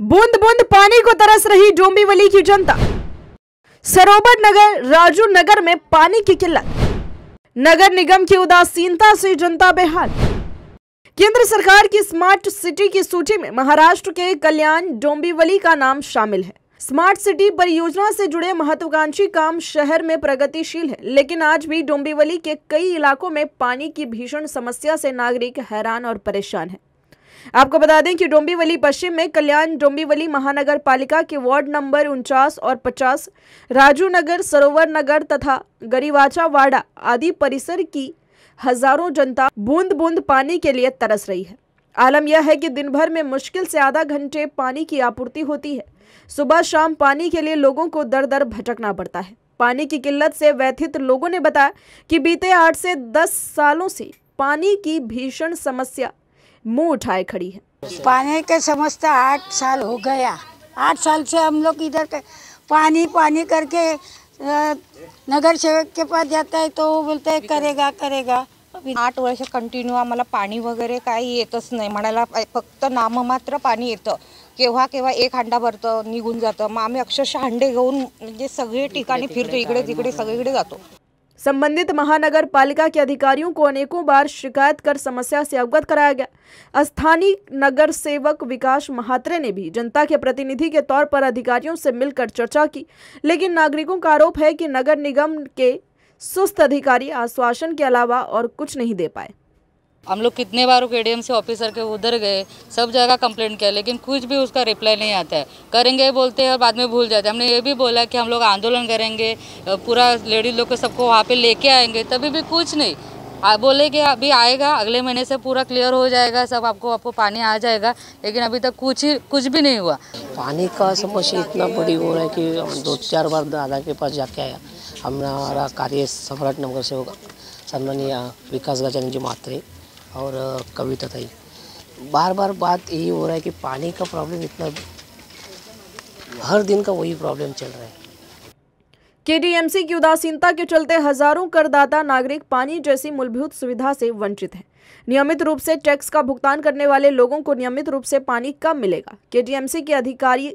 बूंद बूंद पानी को तरस रही डोंबिवली की जनता। सरोवर नगर, राजू नगर में पानी की किल्लत। नगर निगम की उदासीनता से जनता बेहाल। केंद्र सरकार की स्मार्ट सिटी की सूची में महाराष्ट्र के कल्याण डोंबिवली का नाम शामिल है। स्मार्ट सिटी परियोजना से जुड़े महत्वाकांक्षी काम शहर में प्रगतिशील है, लेकिन आज भी डोंबिवली के कई इलाकों में पानी की भीषण समस्या से नागरिक हैरान और परेशान हैं। आपको बता दें कि डोंबिवली पश्चिम में कल्याण डोंबिवली महानगर पालिका के वार्ड नंबर उनचास और 50 राजू नगर, सरोवर नगर तथा गरीवाचा वाड़ा आदि परिसर की हज़ारों जनता बूंद बूंद पानी के लिए तरस रही है। आलम यह है कि दिन भर में मुश्किल से आधा घंटे पानी की आपूर्ति होती है। सुबह शाम पानी के लिए लोगों को दर दर भटकना पड़ता है। पानी की किल्लत से व्यथित लोगों ने बताया कि बीते आठ से दस सालों से पानी की भीषण समस्या मुँह उठाए खड़ी है। पानी के समस्या आठ साल हो गया। आठ साल से हम लोग इधर पानी पानी करके नगर सेवक के पास जाता है तो वो बोलते है, करेगा करेगा। आठ वर्ष कंटिन्यू आम्हाला पाणी वगैरे काही येतच नाही. म्हणायला फक्त नाममात्र पाणी येतं. केव्हा केव्हा एक हांडा भरतं, निघून जातं. मग आम्ही अक्षरशः हांडे घेऊन, म्हणजे फिरतो. इकडे, तिकडे, सगळीकडे जातो. संबंधित महानगर पालिका के अधिकारियों को अनेकों बार शिकायत कर समस्या से अवगत कराया गया। स्थानीय नगर सेवक विकास महात्रे ने भी जनता के प्रतिनिधि के तौर पर अधिकारियों से मिलकर चर्चा की, लेकिन नागरिकों का आरोप है कि नगर निगम के सुस्त अधिकारी आश्वासन के अलावा और कुछ नहीं दे पाए। हम लोग कितने बार के से ऑफिसर के उधर गए, सब जगह कंप्लेंट किया, लेकिन कुछ भी उसका रिप्लाई नहीं आता है। करेंगे, बोलते हैं और बाद में भूल जाते हैं। हमने ये भी बोला कि हम लोग आंदोलन करेंगे पूरा लेडीज़ लोग को सबको वहाँ पे लेके आएँगे, तभी भी कुछ नहीं। बोले कि अभी आएगा, अगले महीने से पूरा क्लियर हो जाएगा, सब आपको आपको पानी आ जाएगा, लेकिन अभी तक कुछ ही, कुछ भी नहीं हुआ। पानी का समस्या इतना बड़ी हो रहा है कि दो चार बार दादा के पास जाके आया। हमारा कार्य सम्राट नगर से होगा। सम्मानीय विकास गजानन जी मात्रे। और कविता ताई बार बार बात यही हो रहा है कि पानी का प्रॉब्लम इतना हर दिन का वही प्रॉब्लम चल रहा है। केडीएमसी की उदासीनता के चलते हज़ारों करदाता नागरिक पानी जैसी मूलभूत सुविधा से वंचित हैं। नियमित रूप से टैक्स का भुगतान करने वाले लोगों को नियमित रूप से पानी कब मिलेगा? केडीएमसी के अधिकारी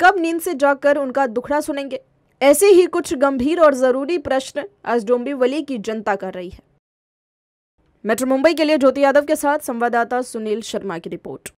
कब नींद से जाकर उनका दुखड़ा सुनेंगे? ऐसे ही कुछ गंभीर और ज़रूरी प्रश्न आज डोंबिवली की जनता कर रही है। मेट्रो मुंबई के लिए ज्योति यादव के साथ संवाददाता सुनील शर्मा की रिपोर्ट।